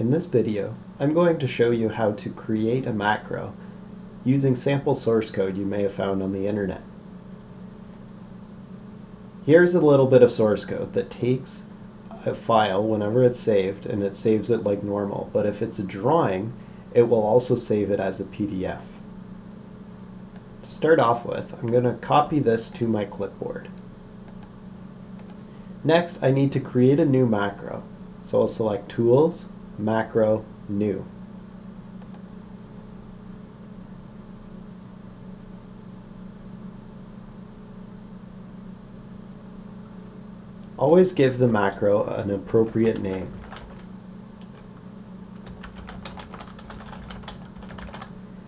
In this video, I'm going to show you how to create a macro using sample source code you may have found on the internet. Here's a little bit of source code that takes a file whenever it's saved and it saves it like normal, but if it's a drawing, it will also save it as a PDF. To start off with, I'm going to copy this to my clipboard. Next, I need to create a new macro. So I'll select Tools, Macro, New. Always give the macro an appropriate name.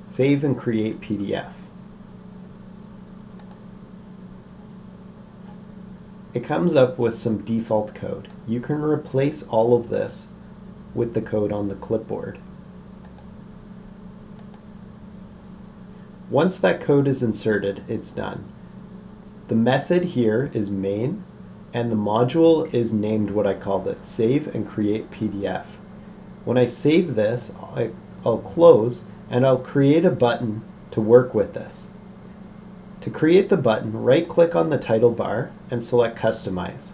Save and create PDF. It comes up with some default code. You can replace all of this with the code on the clipboard. Once that code is inserted, it's done. The method here is main, and the module is named what I called it, save and create PDF. When I save this, I, will close, and I'll create a button to work with this. To create the button, right-click on the title bar and select Customize.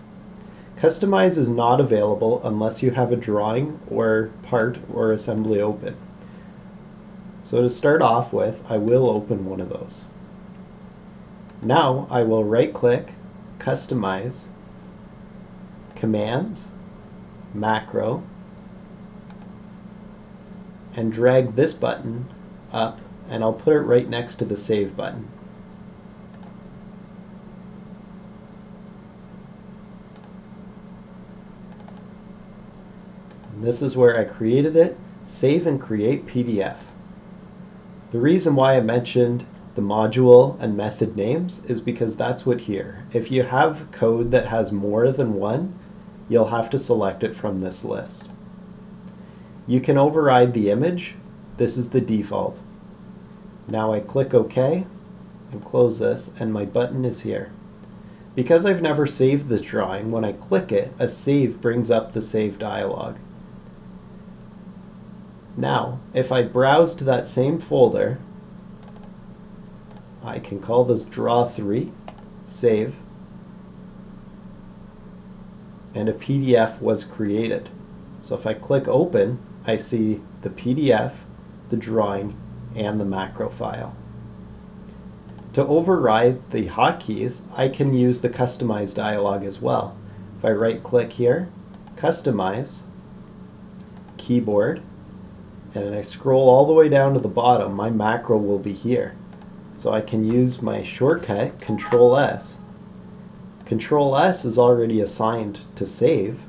Customize is not available unless you have a drawing or part or assembly open. So to start off with, I will open one of those. Now I will right-click, Customize, Commands, Macro, and drag this button up and I'll put it right next to the Save button. This is where I created it, save and create PDF. The reason why I mentioned the module and method names is because that's what here. If you have code that has more than one, you'll have to select it from this list. You can override the image. This is the default. Now I click OK and close this and my button is here. Because I've never saved this drawing, when I click it, a save brings up the save dialog. Now, if I browse to that same folder, I can call this draw3, save, and a PDF was created. So if I click open, I see the PDF, the drawing, and the macro file. To override the hotkeys, I can use the Customize dialog as well. If I right click here, Customize, Keyboard, and I scroll all the way down to the bottom, my macro will be here. So I can use my shortcut, Control S. Control S is already assigned to save,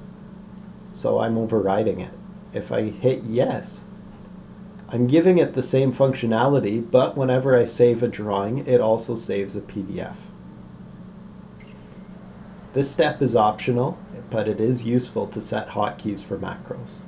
so I'm overriding it. If I hit yes, I'm giving it the same functionality, but whenever I save a drawing, it also saves a PDF. This step is optional, but it is useful to set hotkeys for macros.